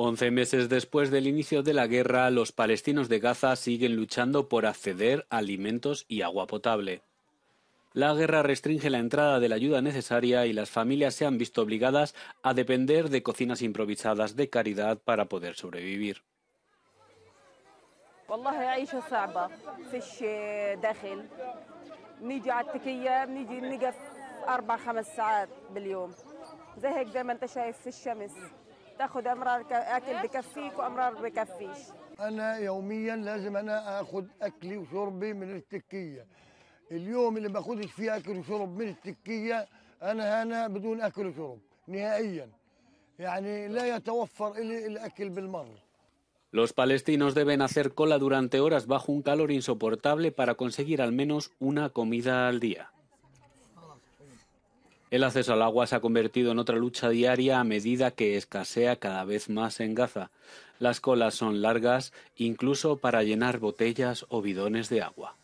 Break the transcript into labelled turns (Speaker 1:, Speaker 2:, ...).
Speaker 1: Once meses después del inicio de la guerra, los palestinos de Gaza siguen luchando por acceder a alimentos y agua potable. La guerra restringe la entrada de la ayuda necesaria y las familias se han visto obligadas a depender de cocinas improvisadas de caridad para poder sobrevivir.
Speaker 2: تاخذ أمرار أكل بكفيك وأمرار بكفيش. أنا يوميا لازم أنا آخذ أكلي وشربي من التكية. اليوم اللي باخذش فيه أكل وشرب من التكية أنا هنا بدون أكل وشرب نهائيا. يعني لا يتوفر لي الأكل بالمرة.
Speaker 1: Los palestinos deben hacer cola durante horas bajo un calor insoportable para conseguir al menos una comida al día. El acceso al agua se ha convertido en otra lucha diaria a medida que escasea cada vez más en Gaza. Las colas son largas, incluso para llenar botellas o bidones de agua.